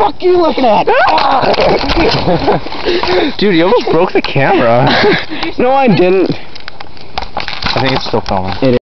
fuck are you looking at? Dude, you almost broke the camera. no, I didn't. I think it's still filming. It